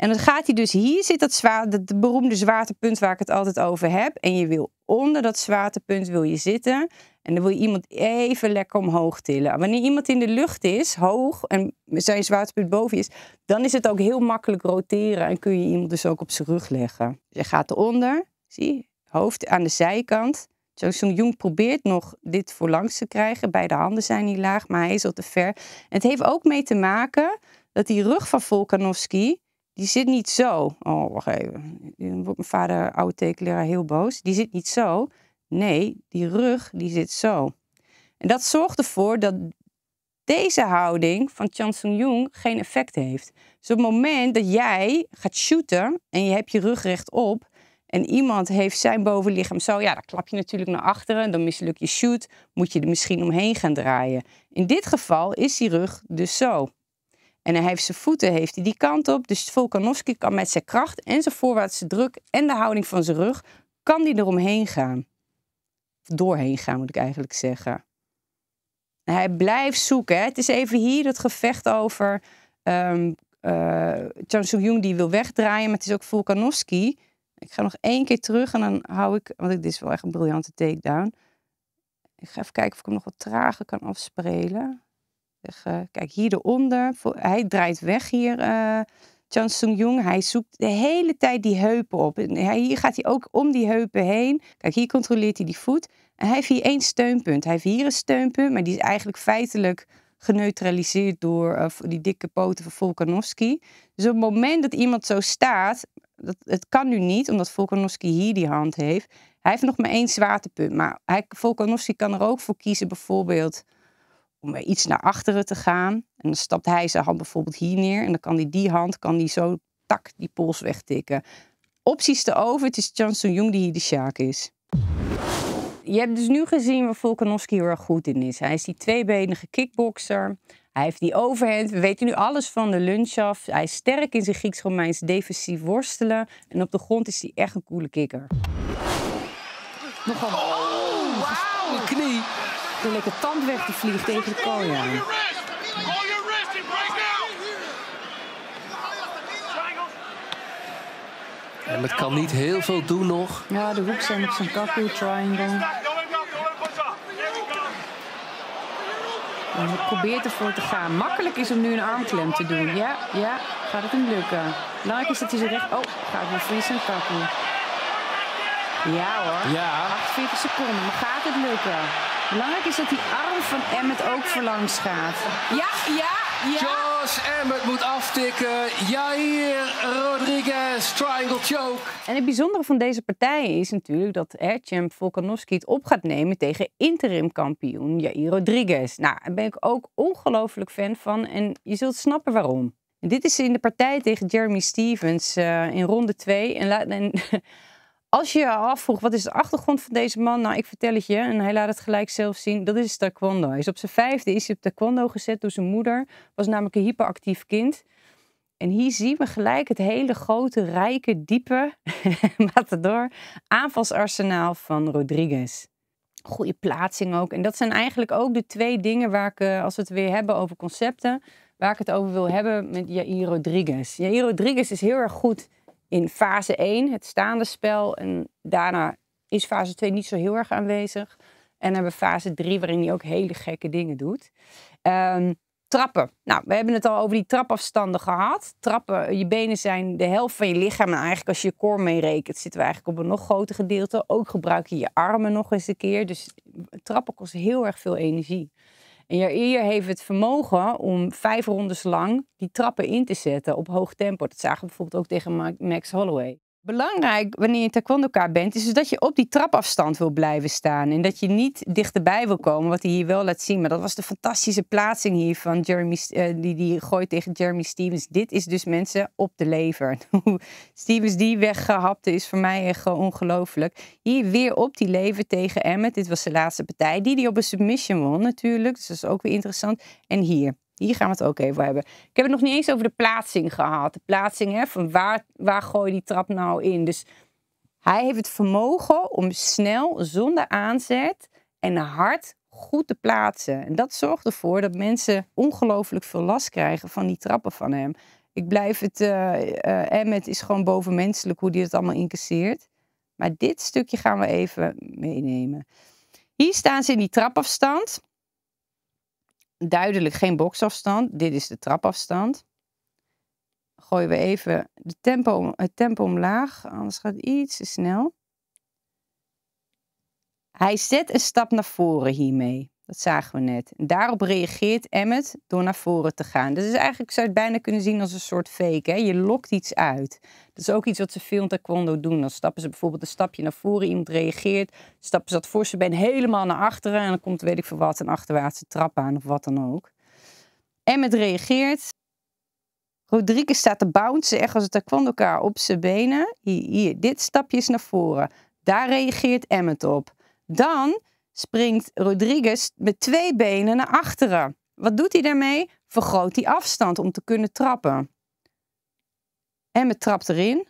En dan gaat hij dus, hier zit dat zwaar, dat beroemde zwaartepunt waar ik het altijd over heb. En je wil onder dat zwaartepunt wil je zitten. En dan wil je iemand even lekker omhoog tillen. Wanneer iemand in de lucht is, hoog, en zijn zwaartepunt boven is, dan is het ook heel makkelijk roteren. En kun je iemand dus ook op zijn rug leggen. je gaat eronder, zie hoofd aan de zijkant. Jong Sung Jung probeert nog dit voorlangs te krijgen. Beide handen zijn niet laag, maar hij is al te ver. En het heeft ook mee te maken dat die rug van Volkanovski, die zit niet zo. Oh, wacht even. Dan wordt mijn vader, oude tekenleraar, heel boos. Die zit niet zo. Nee, die rug, die zit zo. En dat zorgt ervoor dat deze houding van Chan Sung Jung geen effect heeft. Dus op het moment dat jij gaat shooten en je hebt je rug rechtop en iemand heeft zijn bovenlichaam zo, ja, dan klap je natuurlijk naar achteren, dan misluk je shoot, moet je er misschien omheen gaan draaien. In dit geval is die rug dus zo. En hij heeft zijn voeten heeft hij die kant op. Dus Volkanovski kan met zijn kracht en zijn voorwaartse druk en de houding van zijn rug, kan die eromheen gaan. doorheen gaan moet ik eigenlijk zeggen. En hij blijft zoeken. Het is even hier dat gevecht over um, uh, Chan Soo-jung die wil wegdraaien, maar het is ook Volkanovski. Ik ga nog één keer terug en dan hou ik, want dit is wel echt een briljante takedown. Ik ga even kijken of ik hem nog wat trager kan afsprelen. Uh, kijk, hier eronder. Hij draait weg hier, uh, Chan Sung Jung. Hij zoekt de hele tijd die heupen op. En hier gaat hij ook om die heupen heen. Kijk, hier controleert hij die voet. En hij heeft hier één steunpunt. Hij heeft hier een steunpunt, maar die is eigenlijk feitelijk geneutraliseerd door uh, die dikke poten van Volkanovski. Dus op het moment dat iemand zo staat, dat, het kan nu niet, omdat Volkanovski hier die hand heeft. Hij heeft nog maar één zwaartepunt. Maar hij, Volkanovski kan er ook voor kiezen, bijvoorbeeld om iets naar achteren te gaan. En dan stapt hij zijn hand bijvoorbeeld hier neer. En dan kan hij die hand, kan die zo tak, die pols wegtikken. Opties te over. Het is Chan Sung-jung die hier de sjaak is. Je hebt dus nu gezien waar Volkanovski heel erg goed in is. Hij is die tweebenige kickboxer. Hij heeft die overhand. We weten nu alles van de lunch af. Hij is sterk in zijn Grieks-Romeins defensief worstelen. En op de grond is hij echt een coole kikker. De lekker tand weg te vliegen tegen de kooi aan. En het kan niet heel veel doen nog. Ja, de hoek zijn op zijn kaku triangle. En hij probeert ervoor te gaan. Makkelijk is om nu een armklem te doen. Ja, ja, gaat het hem lukken. Belangrijk is dat hij ze recht... Oh, gaat weer vriezen kaku. Ja hoor. Ja. 48 seconden, maar gaat het lukken? Belangrijk is dat die arm van Emmet ook verlangs gaat. Ja, ja, ja. Josh Emmett moet aftikken. Jair Rodriguez, triangle choke. En het bijzondere van deze partij is natuurlijk dat hè, champ Volkanovski het op gaat nemen tegen interim kampioen Jair Rodriguez. Nou, daar ben ik ook ongelooflijk fan van en je zult snappen waarom. En dit is in de partij tegen Jeremy Stevens uh, in ronde 2. En, en als je je afvroeg, wat is de achtergrond van deze man? Nou, ik vertel het je en hij laat het gelijk zelf zien. Dat is taekwondo. Hij is op zijn vijfde is hij op taekwondo gezet door zijn moeder. Was namelijk een hyperactief kind. En hier zien we gelijk het hele grote, rijke, diepe matador aanvalsarsenaal van Rodriguez. Goede plaatsing ook. En dat zijn eigenlijk ook de twee dingen waar ik, eh, als we het weer hebben over concepten, waar ik het over wil hebben met Jair Rodriguez. Jair Rodriguez is heel erg goed in fase 1, het staande spel. En daarna is fase 2 niet zo heel erg aanwezig. En hebben we fase 3, waarin hij ook hele gekke dingen doet. Um, trappen. Nou, we hebben het al over die trapafstanden gehad. Trappen, je benen zijn de helft van je lichaam. En eigenlijk als je je core meerekent, zitten we eigenlijk op een nog groter gedeelte. Ook gebruik je je armen nog eens een keer. Dus trappen kost heel erg veel energie. En Jair heeft het vermogen om vijf rondes lang die trappen in te zetten op hoog tempo. Dat zagen we bijvoorbeeld ook tegen Max Holloway. Belangrijk wanneer je taekwondo bent, is dus dat je op die trapafstand wil blijven staan. En dat je niet dichterbij wil komen, wat hij hier wel laat zien. Maar dat was de fantastische plaatsing hier van Jeremy, uh, die, die gooit tegen Jeremy Stevens. Dit is dus mensen op de lever. Stevens die weggehapte is voor mij echt ongelooflijk. Hier weer op die lever tegen Emmet. Dit was de laatste partij. Die die op een submission won natuurlijk. Dus dat is ook weer interessant. En hier. Hier gaan we het ook even hebben. Ik heb het nog niet eens over de plaatsing gehad. De plaatsing, hè, van waar, waar gooi je die trap nou in? Dus hij heeft het vermogen om snel, zonder aanzet en hard goed te plaatsen. En dat zorgt ervoor dat mensen ongelooflijk veel last krijgen van die trappen van hem. Ik blijf het, uh, uh, Emmet is gewoon bovenmenselijk hoe hij het allemaal incasseert. Maar dit stukje gaan we even meenemen. Hier staan ze in die trapafstand duidelijk geen boksafstand. Dit is de trapafstand. Gooien we even de tempo, het tempo omlaag, anders gaat het iets te snel. Hij zet een stap naar voren hiermee. Dat zagen we net. En daarop reageert Emmet door naar voren te gaan. Dat is eigenlijk, zou je het bijna kunnen zien als een soort fake. Hè? Je lokt iets uit. Dat is ook iets wat ze veel in taekwondo doen. Dan stappen ze bijvoorbeeld een stapje naar voren, iemand reageert. Stappen ze dat voorste been helemaal naar achteren. En dan komt, weet ik veel wat, een achterwaartse trap aan of wat dan ook. Emmet reageert. Rodriguez staat te bouncen, echt als het taekwondo op zijn benen. Hier, hier, dit stapje is naar voren. Daar reageert Emmet op. Dan springt Rodriguez met twee benen naar achteren. Wat doet hij daarmee? Vergroot die afstand om te kunnen trappen. En met trapt erin.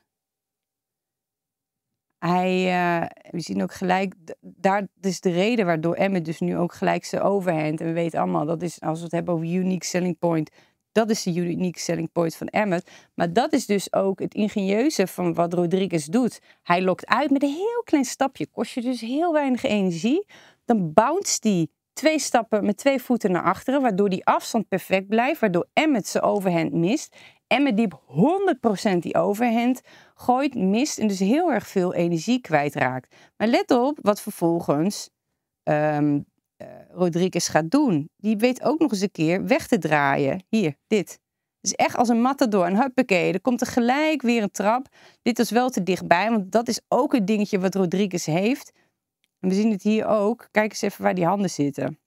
Hij, uh, we zien ook gelijk, daar is de reden waardoor Emmet dus nu ook gelijk zijn overhand. En we weten allemaal, dat is, als we het hebben over unique selling point, dat is de unique selling point van Emmet. Maar dat is dus ook het ingenieuze van wat Rodriguez doet. Hij lokt uit met een heel klein stapje. Kost je dus heel weinig energie dan bounce die twee stappen met twee voeten naar achteren, waardoor die afstand perfect blijft, waardoor Emmet zijn overhand mist. Emmet die op 100% die overhand gooit, mist en dus heel erg veel energie kwijtraakt. Maar let op wat vervolgens um, uh, Rodriguez gaat doen. Die weet ook nog eens een keer weg te draaien. Hier, dit. Dus echt als een matador. En huppakee, er komt er gelijk weer een trap. Dit was wel te dichtbij, want dat is ook het dingetje wat Rodriguez heeft. En we zien het hier ook. Kijk eens even waar die handen zitten.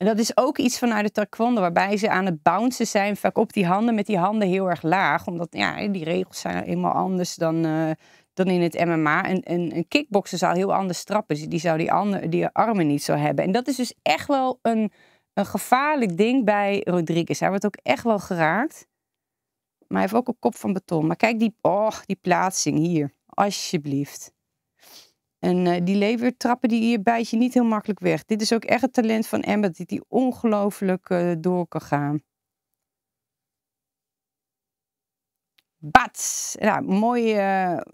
En dat is ook iets vanuit de taekwondo, waarbij ze aan het bouncen zijn, vaak op die handen, met die handen heel erg laag. Omdat ja, die regels zijn eenmaal anders dan, uh, dan in het MMA. En, en een kickbokser zou heel anders trappen. Dus die zou die, die armen niet zo hebben. En dat is dus echt wel een, een gevaarlijk ding bij Rodriguez. Hij wordt ook echt wel geraakt. Maar hij heeft ook een kop van beton. Maar kijk die, oh, die plaatsing hier. Alsjeblieft. En uh, die levertrappen die je niet heel makkelijk weg. Dit is ook echt het talent van Emma, dat die ongelooflijk uh, door kan gaan. Bats! Nou, mooi.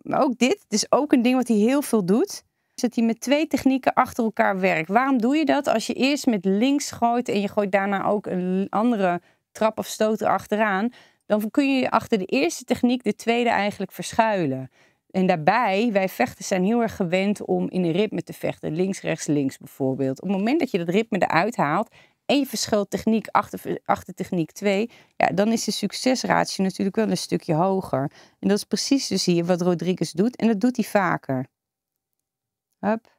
Maar ook dit. Het is ook een ding wat hij heel veel doet. Is dat hij met twee technieken achter elkaar werkt. Waarom doe je dat? Als je eerst met links gooit en je gooit daarna ook een andere trap of stoot erachteraan. Dan kun je achter de eerste techniek de tweede eigenlijk verschuilen. En daarbij, wij vechters zijn heel erg gewend om in een ritme te vechten. Links, rechts, links bijvoorbeeld. Op het moment dat je dat ritme eruit haalt je verschilt techniek achter, achter techniek 2, ja, dan is de succesratio natuurlijk wel een stukje hoger. En dat is precies dus hier wat Rodriguez doet. En dat doet hij vaker. Hup.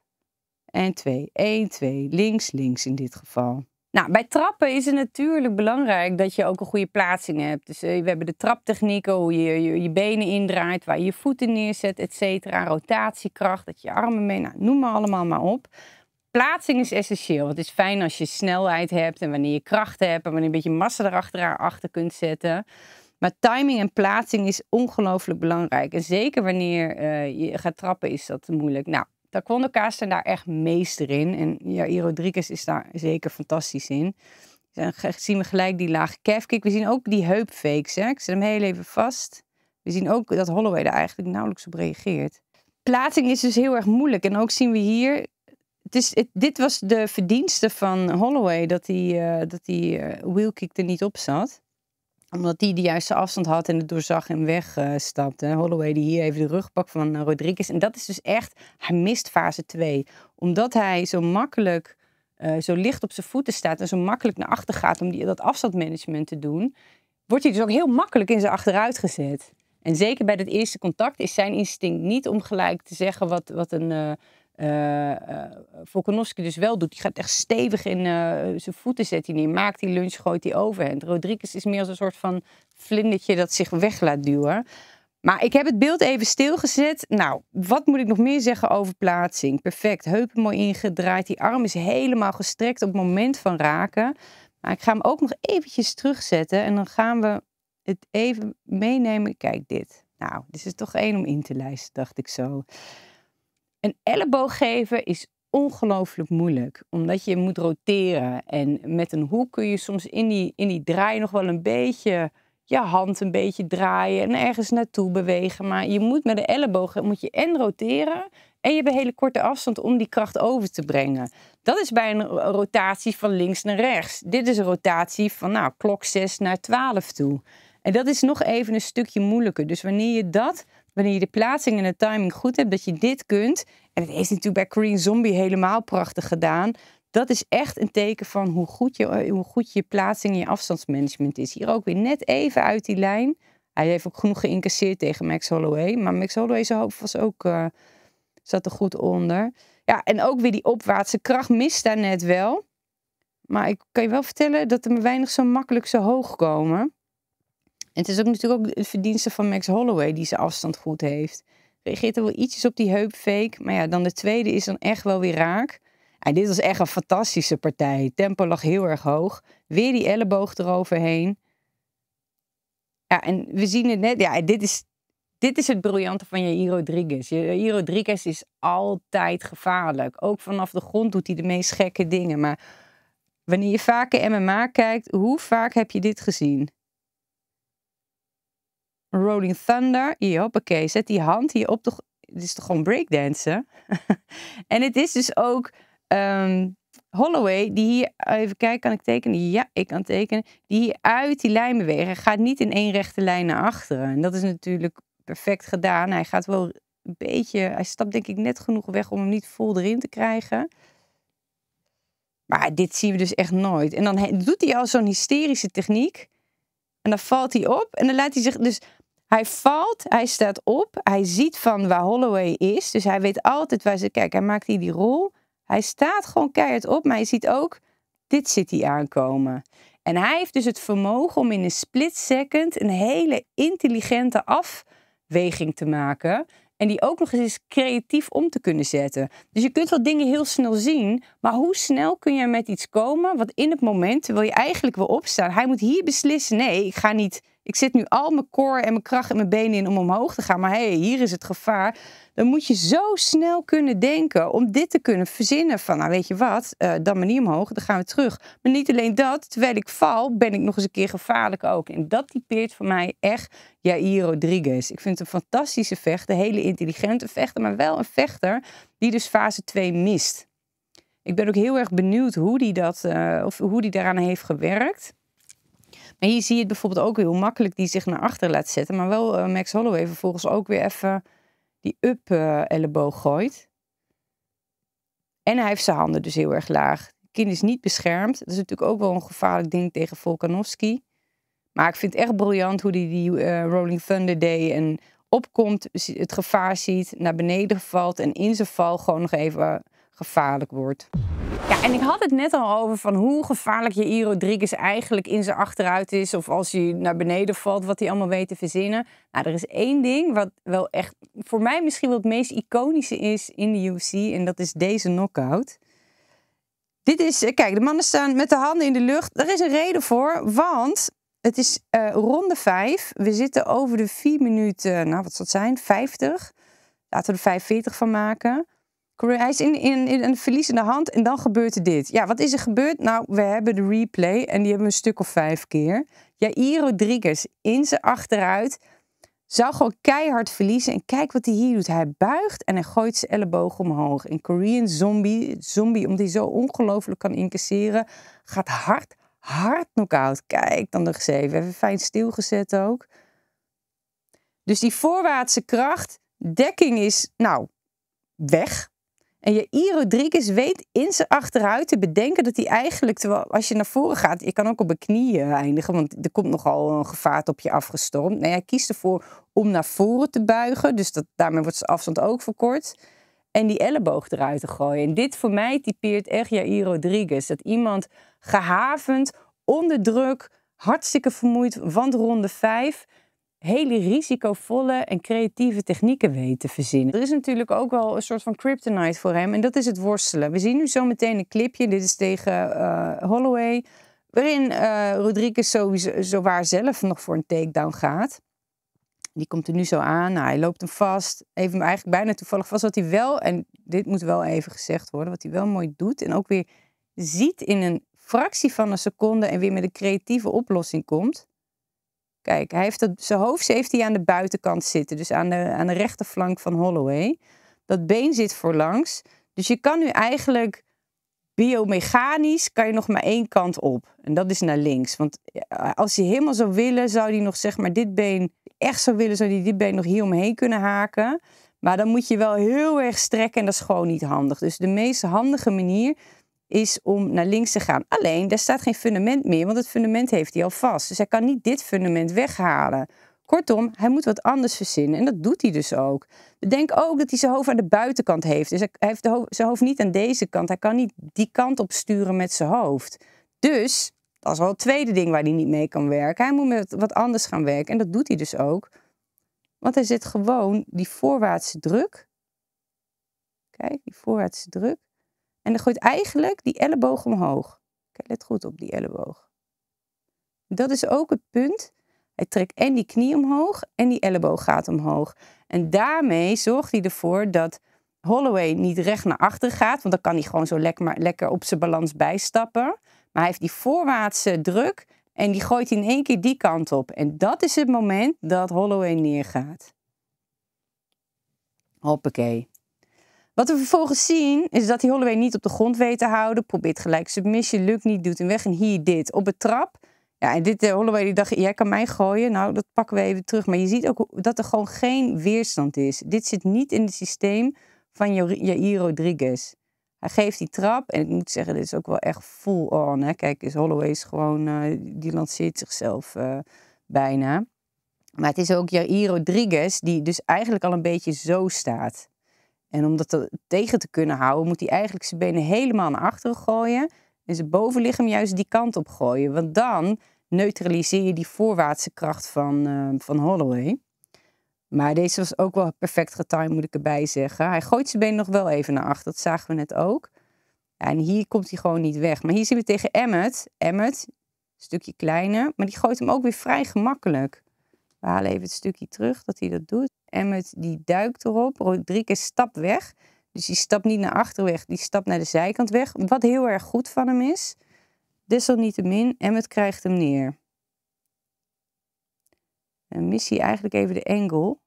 En 2. 1, 2. Links, links in dit geval. Nou, bij trappen is het natuurlijk belangrijk dat je ook een goede plaatsing hebt. Dus uh, we hebben de traptechnieken, hoe je, je, je benen indraait, waar je je voeten neerzet, et cetera. Rotatiekracht, dat je, je armen mee, nou, noem maar allemaal maar op. Plaatsing is essentieel. Het is fijn als je snelheid hebt en wanneer je kracht hebt en wanneer je een beetje massa erachter achter kunt zetten. Maar timing en plaatsing is ongelooflijk belangrijk. En zeker wanneer uh, je gaat trappen is dat moeilijk. Nou, taekwondo-kaas zijn daar echt meester in. En Jair Rodriguez is daar zeker fantastisch in. Dan zien we gelijk die lage calfkick. We zien ook die heupfakes. Hè? Ik zet hem heel even vast. We zien ook dat Holloway daar eigenlijk nauwelijks op reageert. Plaatsing is dus heel erg moeilijk. En ook zien we hier... Het is, dit was de verdienste van Holloway, dat die, uh, dat die uh, wheelkick er niet op zat omdat die de juiste afstand had en het doorzag en wegstapte. Uh, Holloway die hier even de rug pakt van uh, Rodriguez. En dat is dus echt, hij mist fase 2. Omdat hij zo makkelijk, uh, zo licht op zijn voeten staat en zo makkelijk naar achter gaat om die, dat afstandmanagement te doen, wordt hij dus ook heel makkelijk in zijn achteruit gezet. En zeker bij dat eerste contact is zijn instinct niet om gelijk te zeggen wat, wat een uh, Volkanovski dus wel doet. Die gaat echt stevig in zijn voeten zetten neer. Maakt die lunch, gooit die overhand. Rodriguez is meer als een soort van vlindertje dat zich weg laat duwen. Maar ik heb het beeld even stilgezet. Nou, wat moet ik nog meer zeggen over plaatsing? Perfect, heupen mooi ingedraaid. Die arm is helemaal gestrekt op het moment van raken. Maar ik ga hem ook nog eventjes terugzetten. En dan gaan we het even meenemen. Kijk dit. Nou, dit is toch één om in te lijsten, dacht ik zo. Een elleboog geven is ongelooflijk moeilijk. Omdat je moet roteren. En met een hoek kun je soms in die, in die draai nog wel een beetje je hand een beetje draaien en ergens naartoe bewegen. Maar je moet met de ellebogen moet je en roteren en je hebt een hele korte afstand om die kracht over te brengen. Dat is bij een rotatie van links naar rechts. Dit is een rotatie van nou, klok 6 naar 12 toe. En dat is nog even een stukje moeilijker. Dus wanneer je dat, wanneer je de plaatsing en de timing goed hebt, dat je dit kunt. En het is natuurlijk bij Korean Zombie helemaal prachtig gedaan dat is echt een teken van hoe goed je, eh, hoe goed je plaatsing en je afstandsmanagement is. Hier ook weer net even uit die lijn. Hij heeft ook genoeg geïncasseerd tegen Max Holloway. Maar Max Holloway hoofd was ook, uh, zat er goed onder. Ja, en ook weer die opwaartse kracht mist daar net wel. Maar ik kan je wel vertellen dat er maar weinig zo makkelijk zo hoog komen. En het is ook natuurlijk ook het verdienste van Max Holloway die zijn afstand goed heeft. Reageert er wel ietsjes op die heupfake. Maar ja, dan de tweede is dan echt wel weer raak. En dit was echt een fantastische partij. Tempo lag heel erg hoog. Weer die elleboog eroverheen. Ja, en we zien het net. Ja, dit is, dit is het briljante van Jair Rodriguez. Jair Rodriguez is altijd gevaarlijk. Ook vanaf de grond doet hij de meest gekke dingen. Maar wanneer je vaker MMA kijkt, hoe vaak heb je dit gezien? Rolling Thunder. Hier, hoppakee. Zet die hand hier op de... Dit is toch gewoon breakdansen? en het is dus ook Um, Holloway, die hier, even kijken, kan ik tekenen? Ja, ik kan tekenen. Die hier uit die lijn bewegen. gaat niet in één rechte lijn naar achteren. En dat is natuurlijk perfect gedaan. Hij gaat wel een beetje, hij stapt denk ik net genoeg weg om hem niet vol erin te krijgen. Maar dit zien we dus echt nooit. En dan doet hij al zo'n hysterische techniek. En dan valt hij op. En dan laat hij zich dus. Hij valt, hij staat op. Hij ziet van waar Holloway is. Dus hij weet altijd waar ze. Kijk, hij maakt hier die rol. Hij staat gewoon keihard op, maar je ziet ook, dit zit hij aankomen. En hij heeft dus het vermogen om in een split second een hele intelligente afweging te maken. En die ook nog eens creatief om te kunnen zetten. Dus je kunt wel dingen heel snel zien. Maar hoe snel kun je met iets komen wat in het moment, terwijl je eigenlijk wil opstaan. Hij moet hier beslissen, nee, ik ga niet ik zet nu al mijn core en mijn kracht en mijn benen in om omhoog te gaan. Maar hé, hey, hier is het gevaar. Dan moet je zo snel kunnen denken om dit te kunnen verzinnen. Van, nou weet je wat, uh, dan maar niet omhoog, dan gaan we terug. Maar niet alleen dat, terwijl ik val, ben ik nog eens een keer gevaarlijk ook. En dat typeert voor mij echt Jair Rodriguez. Ik vind het een fantastische vechter, hele intelligente vechter, maar wel een vechter die dus fase 2 mist. Ik ben ook heel erg benieuwd hoe die, dat, uh, of hoe die daaraan heeft gewerkt. Maar hier zie je het bijvoorbeeld ook heel makkelijk die zich naar achter laat zetten. Maar wel uh, Max Holloway vervolgens ook weer even die up-elleboog uh, gooit. En hij heeft zijn handen dus heel erg laag. Kind is niet beschermd. Dat is natuurlijk ook wel een gevaarlijk ding tegen Volkanovski. Maar ik vind het echt briljant hoe hij die, uh, Rolling Thunder deed. En opkomt, het gevaar ziet, naar beneden valt. En in zijn val gewoon nog even gevaarlijk wordt. Ja, en ik had het net al over van hoe gevaarlijk je I. Rodriguez eigenlijk in zijn achteruit is. Of als hij naar beneden valt, wat hij allemaal weet te verzinnen. Nou, er is één ding wat wel echt voor mij misschien wel het meest iconische is in de UFC. En dat is deze knockout. Dit is, eh, kijk, de mannen staan met de handen in de lucht. Er is een reden voor, want het is uh, ronde 5. We zitten over de 4 minuten, nou wat zal het zijn, 50. Laten we er 45 van maken. Hij is in, in, in een verliezende hand en dan gebeurt er dit. Ja, wat is er gebeurd? Nou, we hebben de replay en die hebben we een stuk of vijf keer. Jair Rodriguez in zijn achteruit zou gewoon keihard verliezen. En kijk wat hij hier doet. Hij buigt en hij gooit zijn elleboog omhoog. En Korean Zombie, zombie omdat hij zo ongelooflijk kan incasseren, gaat hard, hard knock-out. Kijk, dan nog eens. Even fijn stilgezet ook. Dus die voorwaartse kracht, dekking is, nou, weg. En Jair Rodriguez weet in zijn achteruit te bedenken dat hij eigenlijk, terwijl als je naar voren gaat, je kan ook op je knieën eindigen, want er komt nogal een gevaart op je afgestormd. Nee, hij kiest ervoor om naar voren te buigen, dus dat, daarmee wordt zijn afstand ook verkort. En die elleboog eruit te gooien. En dit voor mij typeert echt Jair Rodriguez. Dat iemand gehavend, onder druk, hartstikke vermoeid de ronde 5 hele risicovolle en creatieve technieken weet te verzinnen. Er is natuurlijk ook wel een soort van kryptonite voor hem en dat is het worstelen. We zien nu zo meteen een clipje, dit is tegen uh, Holloway, waarin uh, Rodriguez sowieso, zo waar zelf nog voor een takedown gaat. Die komt er nu zo aan, nou, hij loopt hem vast, even hem eigenlijk bijna toevallig vast. Wat hij wel, en dit moet wel even gezegd worden, wat hij wel mooi doet en ook weer ziet in een fractie van een seconde en weer met een creatieve oplossing komt Kijk, hij heeft het, zijn hoofd heeft hij aan de buitenkant zitten, dus aan de, aan de rechterflank van Holloway. Dat been zit voorlangs. Dus je kan nu eigenlijk biomechanisch kan je nog maar één kant op. En dat is naar links. Want als hij helemaal zou willen, zou hij nog zeg maar dit been echt zou willen, zou hij dit been nog hier omheen kunnen haken. Maar dan moet je wel heel erg strekken en dat is gewoon niet handig. Dus de meest handige manier is om naar links te gaan. Alleen, daar staat geen fundament meer, want het fundament heeft hij al vast. Dus hij kan niet dit fundament weghalen. Kortom, hij moet wat anders verzinnen en dat doet hij dus ook. Bedenk ook dat hij zijn hoofd aan de buitenkant heeft. Dus hij heeft de zijn hoofd niet aan deze kant. Hij kan niet die kant op sturen met zijn hoofd. Dus, dat is wel het tweede ding waar hij niet mee kan werken. Hij moet met wat anders gaan werken en dat doet hij dus ook. Want hij zet gewoon die voorwaartse druk. Kijk, die voorwaartse druk en dan gooit eigenlijk die elleboog omhoog. Kijk, let goed op die elleboog. Dat is ook het punt. Hij trekt en die knie omhoog en die elleboog gaat omhoog. En daarmee zorgt hij ervoor dat Holloway niet recht naar achter gaat. Want dan kan hij gewoon zo lekker, lekker op zijn balans bijstappen. Maar hij heeft die voorwaartse druk en die gooit hij in één keer die kant op. En dat is het moment dat Holloway neergaat. Hoppakee. Wat we vervolgens zien is dat hij Holloway niet op de grond weet te houden. Probeert gelijk submission, lukt niet, doet hem weg. En hier dit, op het trap. Ja, en dit, uh, Holloway die dacht, jij kan mij gooien. Nou, dat pakken we even terug. Maar je ziet ook dat er gewoon geen weerstand is. Dit zit niet in het systeem van Jair Rodriguez. Hij geeft die trap. En ik moet zeggen, dit is ook wel echt full on. Hè. Kijk, is Holloway is gewoon, uh, die lanceert zichzelf uh, bijna. Maar het is ook Jair Rodriguez die dus eigenlijk al een beetje zo staat. En om dat tegen te kunnen houden, moet hij eigenlijk zijn benen helemaal naar achteren gooien. En zijn bovenlichaam juist die kant op gooien. Want dan neutraliseer je die voorwaartse kracht van, uh, van Holloway. Maar deze was ook wel perfect getimed, moet ik erbij zeggen. Hij gooit zijn been nog wel even naar achter, dat zagen we net ook. en hier komt hij gewoon niet weg. Maar hier zien we tegen Emmet. Emmet, een stukje kleiner, maar die gooit hem ook weer vrij gemakkelijk. We halen even het stukje terug dat hij dat doet. Emmet die duikt erop. Rodriguez stapt weg. Dus die stapt niet naar achter weg, die stapt naar de zijkant weg. Wat heel erg goed van hem is. Desalniettemin, Emmet krijgt hem neer. En mis hij eigenlijk even de angle.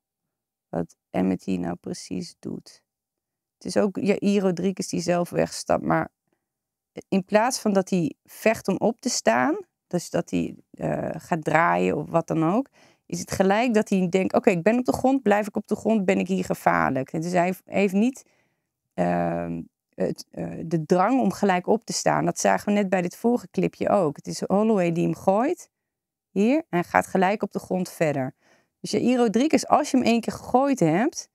Wat Emmet hier nou precies doet. Het is ook Jair Rodriguez die zelf wegstapt. Maar in plaats van dat hij vecht om op te staan. Dus dat hij uh, gaat draaien of wat dan ook is het gelijk dat hij denkt: oké, ik ben op de grond, blijf ik op de grond, ben ik hier gevaarlijk. Dus hij heeft niet ehm, het, eh, de drang om gelijk op te staan. Dat zagen we net bij dit vorige clipje ook. Het is Holloway die hem gooit, hier, en gaat gelijk op de grond verder. Dus je Rodriguez, als je hem één keer gegooid hebt,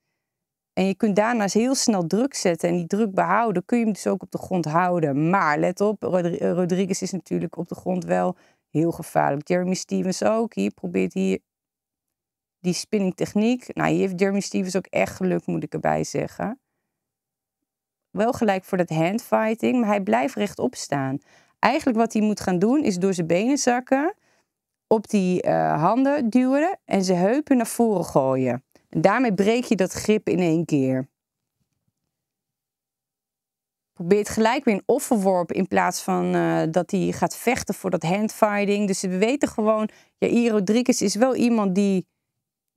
en je kunt daarnaast heel snel druk zetten en die druk behouden, kun je hem dus ook op de grond houden. Maar let op, Rodriguez is natuurlijk op de grond wel heel gevaarlijk. Jeremy Stevens ook. Hier probeert hier die spinning techniek. Nou, hier heeft Jeremy Stevens ook echt geluk, moet ik erbij zeggen. Wel gelijk voor dat handfighting, maar hij blijft rechtop staan. Eigenlijk wat hij moet gaan doen, is door zijn benen zakken, op die uh, handen duwen en zijn heupen naar voren gooien. En daarmee breek je dat grip in één keer. Probeert gelijk weer een offerworp in plaats van uh, dat hij gaat vechten voor dat handfighting. Dus we weten gewoon, ja, Rodriguez is wel iemand die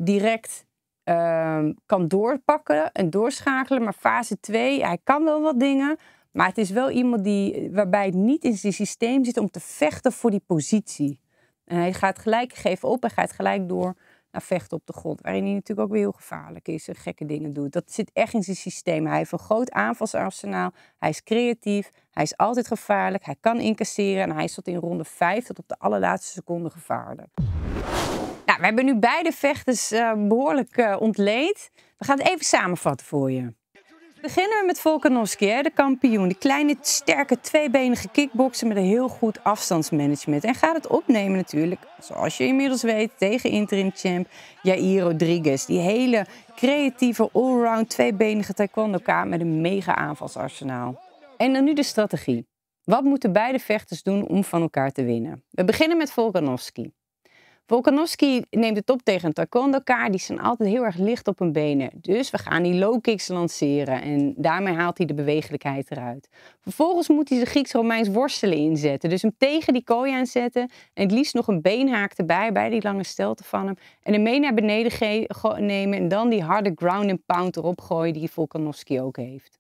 direct uh, kan doorpakken en doorschakelen. Maar fase 2, hij kan wel wat dingen. Maar het is wel iemand die, waarbij het niet in zijn systeem zit om te vechten voor die positie. En hij gaat gelijk geven op en gaat gelijk door naar vechten op de grond. Waarin hij natuurlijk ook weer heel gevaarlijk is en gekke dingen doet. Dat zit echt in zijn systeem. Hij heeft een groot aanvalsarsenaal. Hij is creatief. Hij is altijd gevaarlijk. Hij kan incasseren. En hij is tot in ronde 5 tot op de allerlaatste seconde gevaarlijk. We hebben nu beide vechters uh, behoorlijk uh, ontleed. We gaan het even samenvatten voor je. Beginnen we met Volkanovski, de kampioen. De kleine, sterke, tweebenige kickbokser met een heel goed afstandsmanagement. En gaat het opnemen natuurlijk, zoals je inmiddels weet, tegen interim champ Jair Rodriguez. Die hele creatieve, allround, tweebenige taekwondo met een mega aanvalsarsenaal. En dan nu de strategie. Wat moeten beide vechters doen om van elkaar te winnen? We beginnen met Volkanovski. Volkanovski neemt het op tegen een taekwondo-kaart. Die zijn altijd heel erg licht op hun benen. Dus we gaan die low kicks lanceren. En daarmee haalt hij de bewegelijkheid eruit. Vervolgens moet hij zijn Grieks-Romeins worstelen inzetten. Dus hem tegen die kooi aanzetten. En het liefst nog een beenhaak erbij, bij die lange stelte van hem. En hem mee naar beneden nemen. En dan die harde ground and pound erop gooien die Volkanovski ook heeft.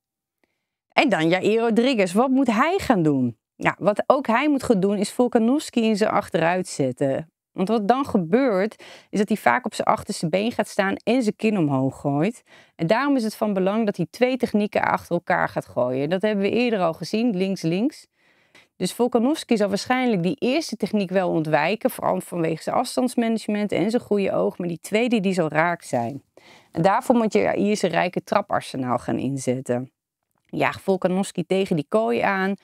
En dan Jair Rodriguez. Wat moet hij gaan doen? Nou, wat ook hij moet gaan doen is Volkanovski in zijn achteruit zetten. Want wat dan gebeurt, is dat hij vaak op zijn achterste been gaat staan en zijn kin omhoog gooit. En daarom is het van belang dat hij twee technieken achter elkaar gaat gooien. Dat hebben we eerder al gezien, links-links. Dus Volkanovski zal waarschijnlijk die eerste techniek wel ontwijken, vooral vanwege zijn afstandsmanagement en zijn goede oog, maar die tweede die zal raak zijn. En daarvoor moet je hier zijn rijke traparsenaal gaan inzetten. Ja, Volkanovski tegen die kooi aan,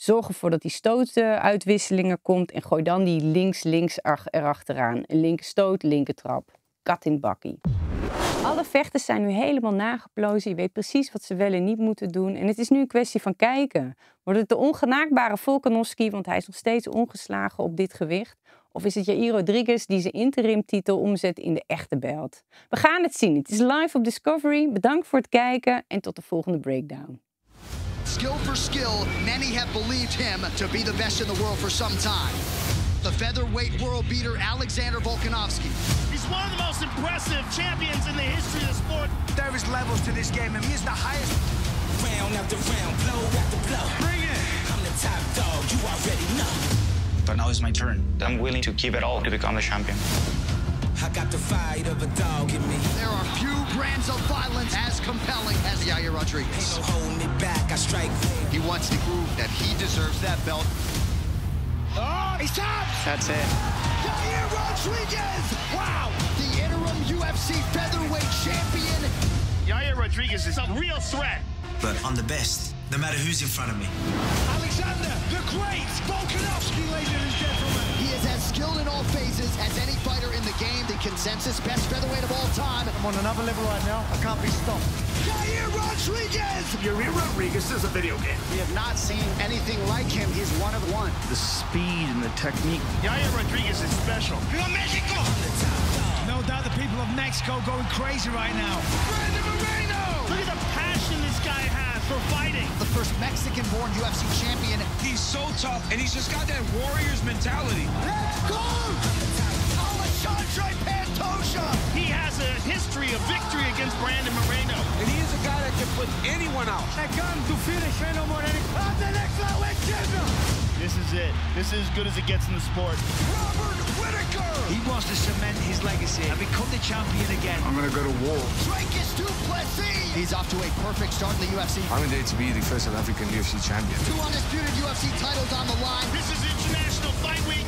Zorg ervoor dat die stootuitwisselingen komt en gooi dan die links-links erachteraan. Een linker stoot, linker trap. Kat in bakkie. Alle vechters zijn nu helemaal nageplozen. Je weet precies wat ze wel en niet moeten doen. En het is nu een kwestie van kijken. Wordt het de ongenaakbare Volkanovski, want hij is nog steeds ongeslagen op dit gewicht? Of is het Jair Rodriguez die zijn interimtitel omzet in de echte belt? We gaan het zien. Het is live op Discovery. Bedankt voor het kijken en tot de volgende breakdown. Skill for skill, many have believed him to be the best in the world for some time. The featherweight world beater, Alexander Volkanovski. He's one of the most impressive champions in the history of the sport. There is levels to this game, and he's the highest. Round after round, blow after blow. Bring it! I'm the top dog, you already know. But now it's my turn. I'm willing to give it all to become the champion. I got the fight of a dog in me. There are few brands of violence as compelling as Yair Rodriguez. Ain't no holding me back, I strike. He wants to prove that he deserves that belt. Oh, he's tapped! That's it. Yair Rodriguez! Wow! The interim UFC featherweight champion. Yair Rodriguez is a real threat. But I'm the best, no matter who's in front of me. Alexander, the great Volkanovski, ladies and gentlemen. He is as skilled in all phases as any fighter consensus best featherweight of all time. I'm on another level right now. I can't be stopped. Jair Rodriguez! Jair Rodriguez is a video game. We have not seen anything like him. He's one of one. The speed and the technique. Jair Rodriguez is special. Viva Mexico! No doubt the people of Mexico going crazy right now. Brandon Moreno! Look at the passion this guy has for fighting. The first Mexican-born UFC champion. He's so tough, and he's just got that warrior's mentality. Let's go! Alexandre Pantoja! He has a history of victory against Brandon Moreno. And he is a guy that can put anyone out. I come to finish Brandon Moreno. I'm the next lightweight champion! This is it. This is as good as it gets in the sport. Robert Whitaker! He wants to cement his legacy and become the champion again. I'm gonna go to war. Dricus Duplessis! He's off to a perfect start in the UFC. I'm going to be the first African UFC champion. Two undisputed UFC titles on the line. This is International Fight Week.